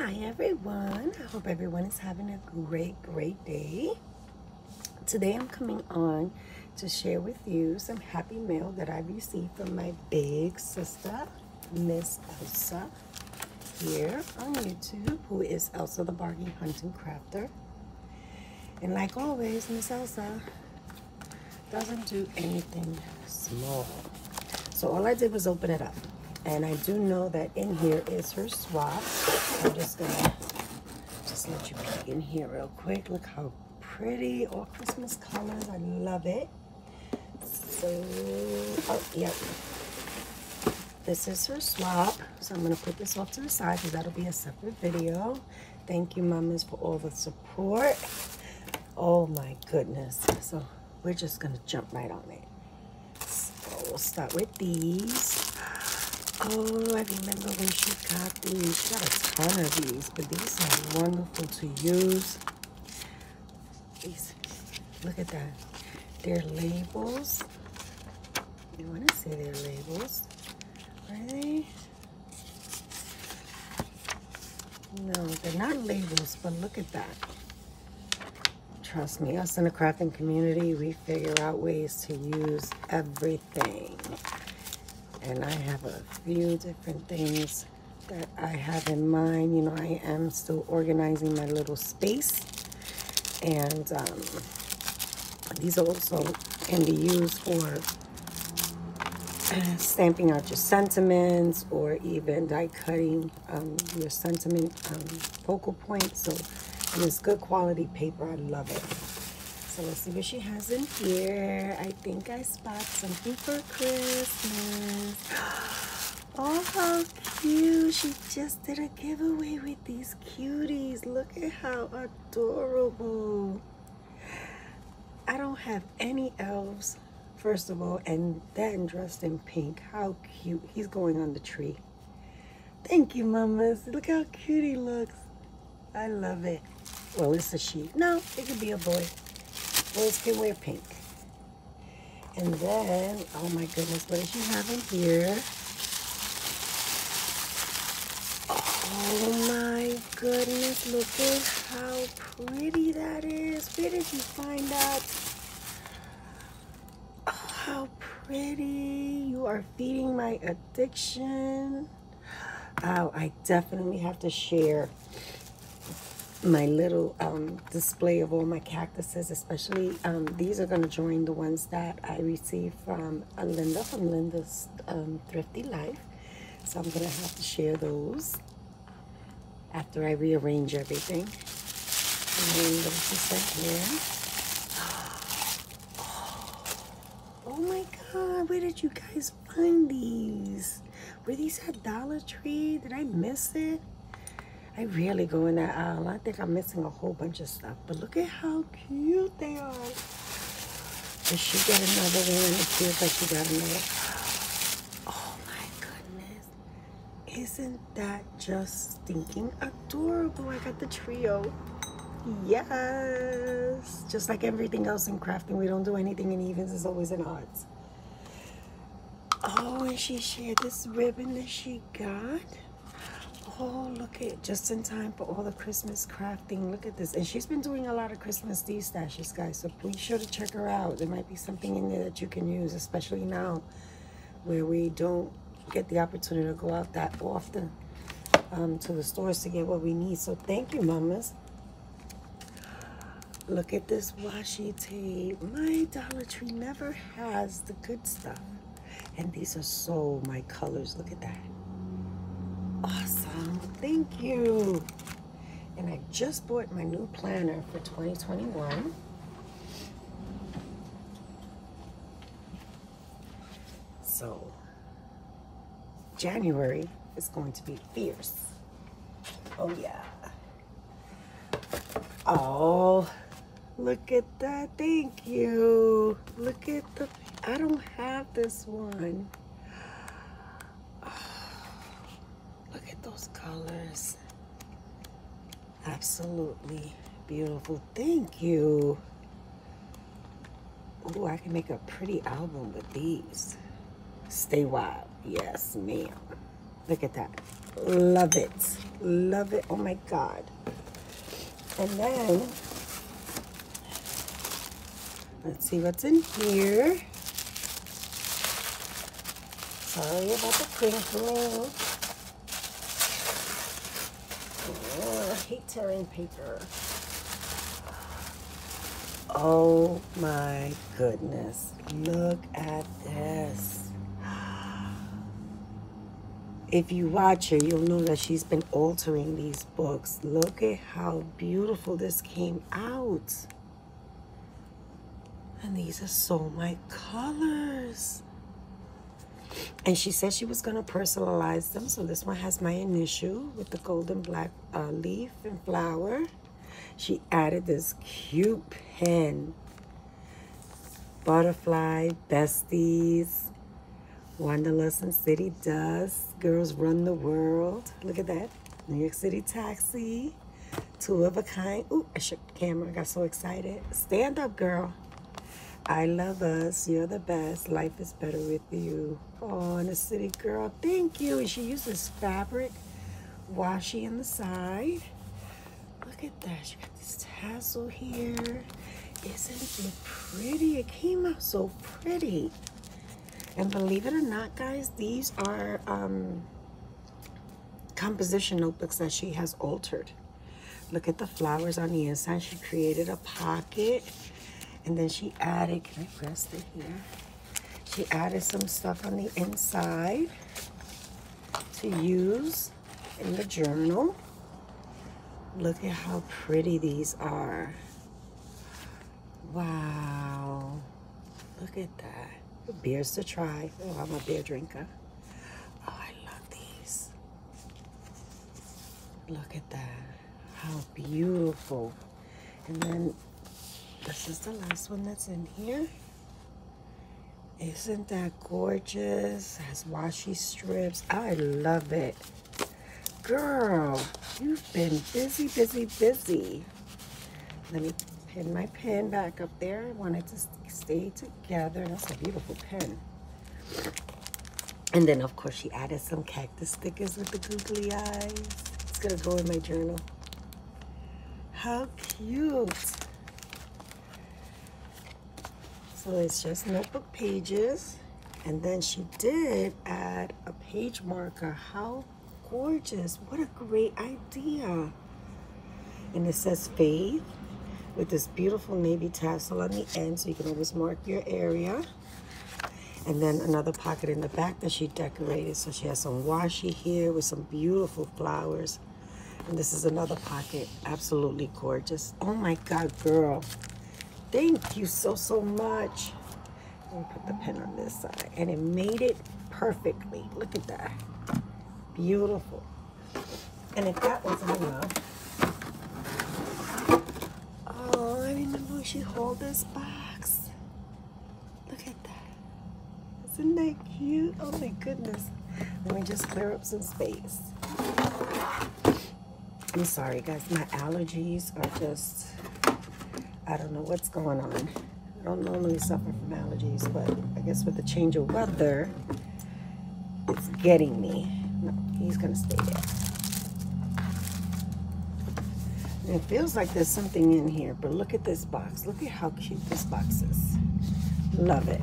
Hi everyone. I hope everyone is having a great, great day. Today I'm coming on to share with you some happy mail that I received from my big sister, Miss Elsa, here on YouTube, who is Elsa the Bargain Hunting Crafter. And like always, Miss Elsa doesn't do anything small. So all I did was open it up. And I do know that in here is her swap. I'm just gonna just let you peek in here real quick. Look how pretty, all Christmas colors. I love it. So, oh, yep. This is her swap. So I'm gonna put this off to the side because that'll be a separate video. Thank you, mamas, for all the support. Oh my goodness. So we're just gonna jump right on it. So we'll start with these. Oh, I remember when she got these. She got a ton of these, but these are wonderful to use. These, look at that. They're labels. You want to see they're labels. Are they? No, they're not labels, but look at that. Trust me, us in the crafting community, we figure out ways to use everything and I have a few different things that I have in mind. You know, I am still organizing my little space, and um, these also can be used for stamping out your sentiments or even die cutting um, your sentiment um, focal points. So, and it's good quality paper. I love it. So let's see what she has in here. I think I spot something for Christmas. Oh, how cute. She just did a giveaway with these cuties. Look at how adorable. I don't have any elves, first of all, and then dressed in pink. How cute. He's going on the tree. Thank you, mamas. Look how cute he looks. I love it. Well, it's a she. No, it could be a boy. Boys can wear pink. And then, oh my goodness, what does she have in here? Oh my goodness, look at how pretty that is. Where did you find that? Oh, how pretty. You are feeding my addiction. Oh, I definitely have to share my little um, display of all my cactuses, especially um, these are going to join the ones that I received from Linda from Linda's um, Thrifty Life. So I'm going to have to share those after I rearrange everything. And there's this here. Oh my God, where did you guys find these? Were these at Dollar Tree? Did I miss it? I rarely go in that aisle. I think I'm missing a whole bunch of stuff. But look at how cute they are. Did she get another one? It feels like she got another. Oh my goodness. Isn't that just stinking adorable? I got the trio. Yes. Just like everything else in crafting, we don't do anything in evens. It's always in odds. Oh, and she shared this ribbon that she got. Oh, look at just in time for all the Christmas crafting. Look at this. And she's been doing a lot of Christmas de-stashes, guys. So be sure to check her out. There might be something in there that you can use, especially now where we don't get the opportunity to go out that often um, to the stores to get what we need. So thank you, mamas. Look at this washi tape. My Dollar Tree never has the good stuff. And these are so my colors. Look at that. Awesome. Thank you. And I just bought my new planner for 2021. So, January is going to be fierce. Oh, yeah. Oh, look at that. Thank you. Look at the, I don't have this one. Those colors. Absolutely beautiful. Thank you. Oh, I can make a pretty album with these. Stay wild. Yes, ma'am. Look at that. Love it. Love it. Oh my God. And then, let's see what's in here. Sorry about the crinkling. Oh, I hate tearing paper. Oh my goodness. Look at this. If you watch her, you'll know that she's been altering these books. Look at how beautiful this came out. And these are so my colors. And she said she was going to personalize them. So this one has my initial with the golden black uh, leaf and flower. She added this cute pen. Butterfly, besties, Wanderlust and City Dust, Girls Run the World. Look at that. New York City Taxi, Two of a Kind. Ooh, I shook the camera. I got so excited. Stand up, girl. I love us. You're the best. Life is better with you. Oh, and a city girl. Thank you. And she uses fabric washi on the side. Look at that. She got this tassel here. Isn't it pretty? It came out so pretty. And believe it or not, guys, these are um, composition notebooks that she has altered. Look at the flowers on the inside. She created a pocket. And then she added, can I press it here? She added some stuff on the inside to use in the journal. Look at how pretty these are. Wow. Look at that. Beers to try. Oh, I'm a beer drinker. Oh, I love these. Look at that. How beautiful. And then this is the last one that's in here. Isn't that gorgeous? Has washi strips. I love it. Girl, you've been busy, busy, busy. Let me pin my pen back up there. I want it to stay together. That's a beautiful pen. And then, of course, she added some cactus stickers with the googly eyes. It's going to go in my journal. How cute. So it's just notebook pages. And then she did add a page marker. How gorgeous. What a great idea. And it says faith with this beautiful navy tassel on the end so you can always mark your area. And then another pocket in the back that she decorated. So she has some washi here with some beautiful flowers. And this is another pocket. Absolutely gorgeous. Oh my God, girl. Thank you so, so much. Let me put the pen on this side. And it made it perfectly. Look at that. Beautiful. And if that wasn't enough, oh, I remember she hold this box. Look at that. Isn't that cute? Oh my goodness. Let me just clear up some space. I'm sorry, guys. My allergies are just I don't know what's going on. I don't normally suffer from allergies, but I guess with the change of weather, it's getting me. No, he's gonna stay there. And it feels like there's something in here, but look at this box. Look at how cute this box is. Love it.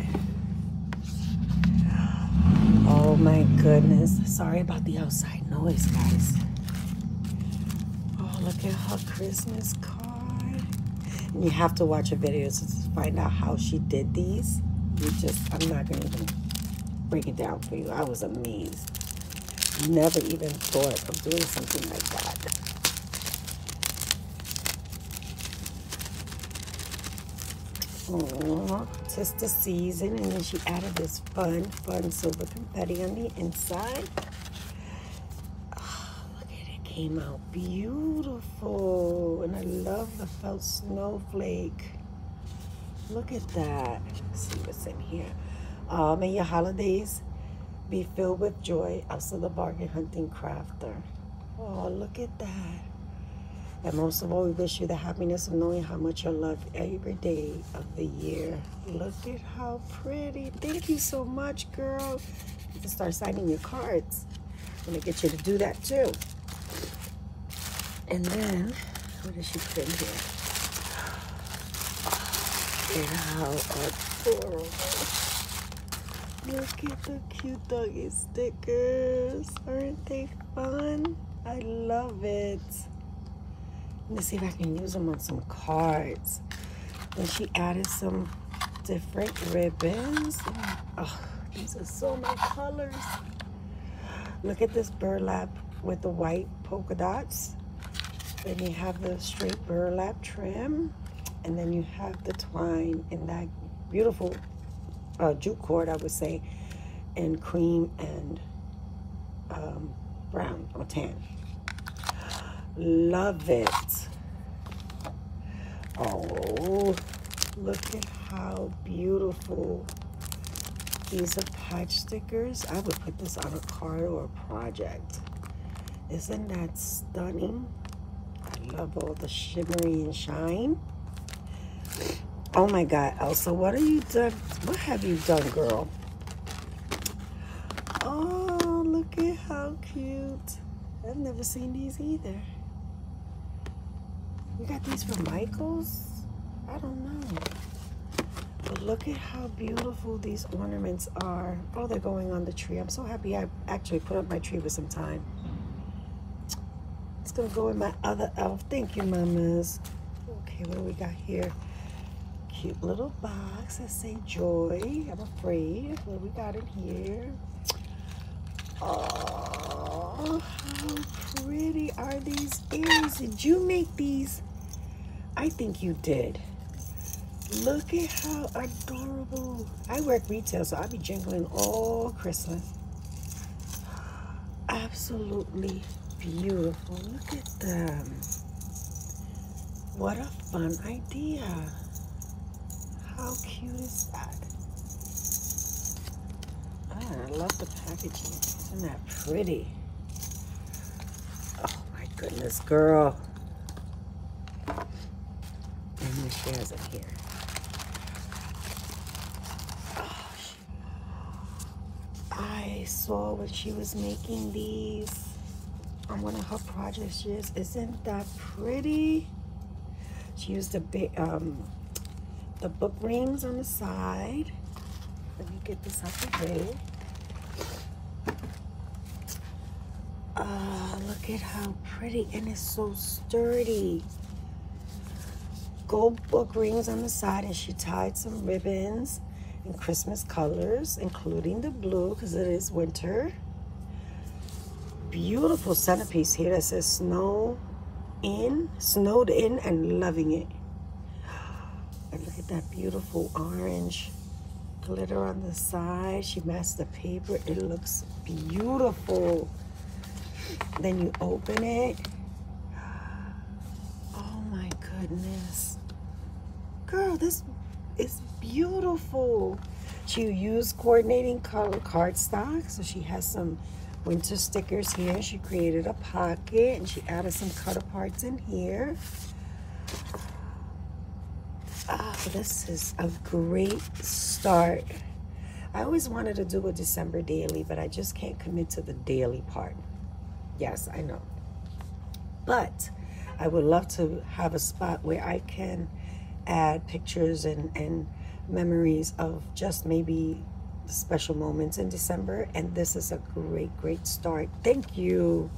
Oh my goodness. Sorry about the outside noise, guys. Oh, look at how Christmas you have to watch a video to find out how she did these. You just, I'm not going to even break it down for you. I was amazed. Never even thought of doing something like that. Oh, just the season. And then she added this fun, fun silver confetti on the inside came out beautiful. And I love the felt snowflake. Look at that. Let's see what's in here. Uh, may your holidays be filled with joy. Also the bargain hunting crafter. Oh, look at that. And most of all, we wish you the happiness of knowing how much you're loved every day of the year. Look at how pretty. Thank you so much, girl. You can start signing your cards. gonna get you to do that too. And then, what does she put in here? At how adorable. Look at the cute doggy stickers. Aren't they fun? I love it. Let's see if I can use them on some cards. Then she added some different ribbons. Oh, these are so many colors. Look at this burlap with the white polka dots. Then you have the straight burlap trim. And then you have the twine in that beautiful uh, jute cord, I would say, in cream and um, brown or tan. Love it. Oh, look at how beautiful these are patch stickers. I would put this on a card or a project. Isn't that stunning? All the shimmery and shine. Oh my God, Elsa, what are you done? What have you done, girl? Oh, look at how cute. I've never seen these either. You got these from Michael's? I don't know. But look at how beautiful these ornaments are. Oh, they're going on the tree. I'm so happy I actually put up my tree with some time. Gonna go in my other elf. Thank you, mamas. Okay, what do we got here? Cute little box that say joy. I'm afraid. What we got in here? Oh, how pretty are these ears? Did you make these? I think you did. Look at how adorable. I work retail, so I'll be jingling all Christmas. Absolutely beautiful. Look at them. What a fun idea. How cute is that? Oh, I love the packaging. Isn't that pretty? Oh my goodness, girl. And the shares it here. Oh, I saw when she was making these on one of her projects. Yes, isn't that pretty? She used the big, um, the book rings on the side. Let me get this out the way. Oh, look at how pretty, and it's so sturdy. Gold book rings on the side, and she tied some ribbons in Christmas colors, including the blue because it is winter. Beautiful centerpiece here that says snow in, snowed in and loving it. And look at that beautiful orange glitter on the side. She matched the paper. It looks beautiful. Then you open it. Oh my goodness. Girl, this is beautiful. She used coordinating color cardstock. So she has some winter stickers here. She created a pocket and she added some cut parts in here. Oh, this is a great start. I always wanted to do a December daily, but I just can't commit to the daily part. Yes, I know. But I would love to have a spot where I can add pictures and, and memories of just maybe special moments in December. And this is a great, great start. Thank you.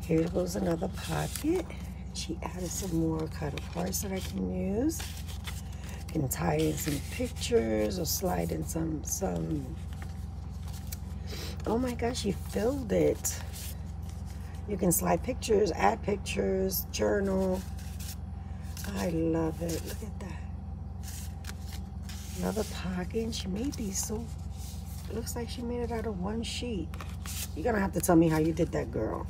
Here goes another pocket. She added some more cut parts that I can use. Can tie in some pictures or slide in some, some, oh my gosh, she filled it. You can slide pictures, add pictures, journal. I love it. Look at that. Another pocket. She made these so, looks like she made it out of one sheet. You're going to have to tell me how you did that, girl.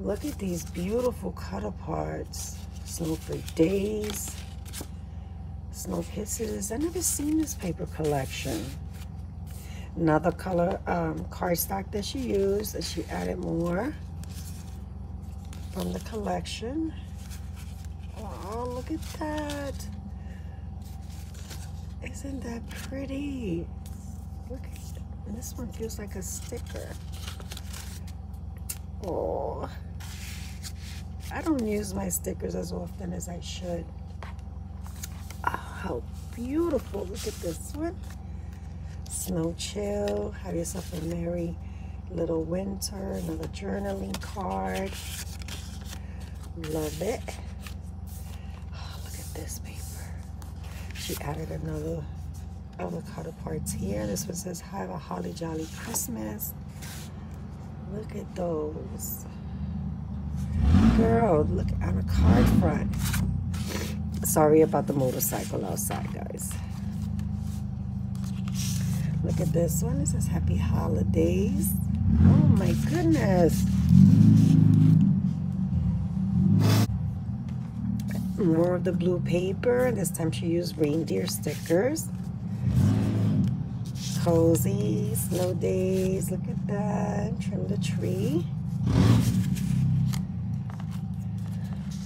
Look at these beautiful cut aparts. Snow for days. Snow kisses. I never seen this paper collection. Another color um, cardstock that she used. That she added more from the collection. Oh, look at that. Isn't that pretty? Look this one feels like a sticker. Oh, I don't use my stickers as often as I should. Oh, how beautiful. Look at this one. Snow chill. Have yourself a merry little winter. Another journaling card. Love it. Oh, look at this paper. She added another avocado parts here. This one says, have a holly jolly Christmas. Look at those. Girl, look on a card front. Sorry about the motorcycle outside, guys. Look at this one. It says Happy Holidays. Oh my goodness. More of the blue paper. This time she used reindeer stickers. Cozy, snow days. Look at that. Trim the tree.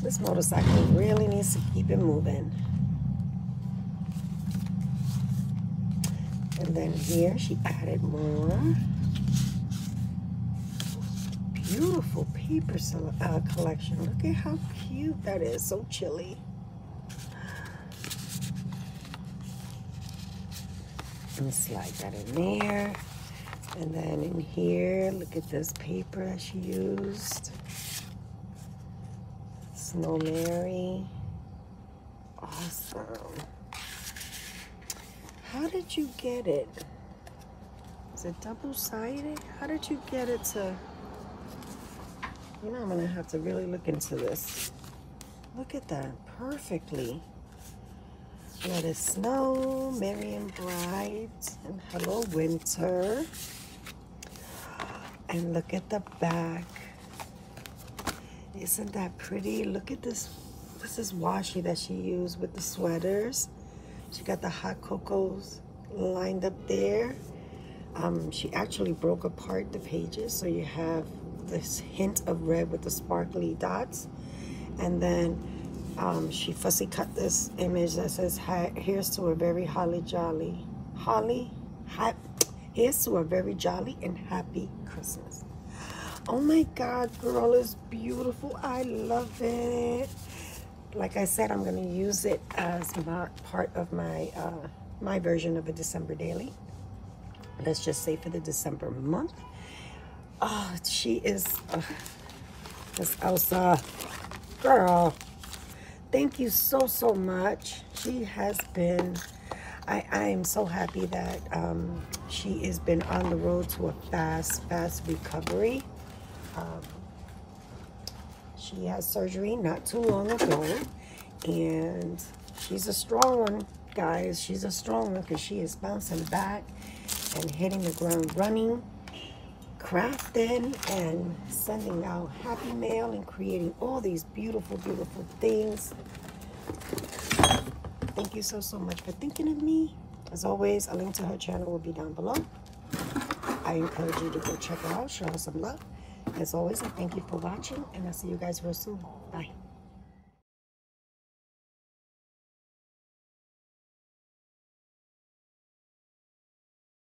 This motorcycle really needs to keep it moving. And then here she added more beautiful paper uh, collection. Look at how cute that is. So chilly. And slide that in there. And then in here, look at this paper she used. Snow Mary. Awesome. How did you get it? Is it double-sided? How did you get it to... You know, I'm to have to really look into this. Look at that. Perfectly. Let it snow, merry and bright, and hello winter. And look at the back. Isn't that pretty? Look at this. This is washi that she used with the sweaters. She got the hot cocos lined up there. Um, she actually broke apart the pages. So you have this hint of red with the sparkly dots. And then um, she fussy cut this image that says, here's to a very holly jolly, holly, ha here's to a very jolly and happy Christmas. Oh my God, girl is beautiful. I love it. Like I said, I'm to use it as my, part of my, uh, my version of a December daily. Let's just say for the December month. Oh, she is, uh, this Elsa girl. Thank you so, so much. She has been, I, I am so happy that um, she has been on the road to a fast, fast recovery. Um, she had surgery not too long ago, and she's a strong one, guys. She's a strong one because she is bouncing back and hitting the ground running, crafting and sending out happy mail and creating all these beautiful, beautiful things. Thank you so, so much for thinking of me. As always, a link to her channel will be down below. I encourage you to go check her out, show her some love. As always, I thank you for watching, and I'll see you guys real soon. Bye.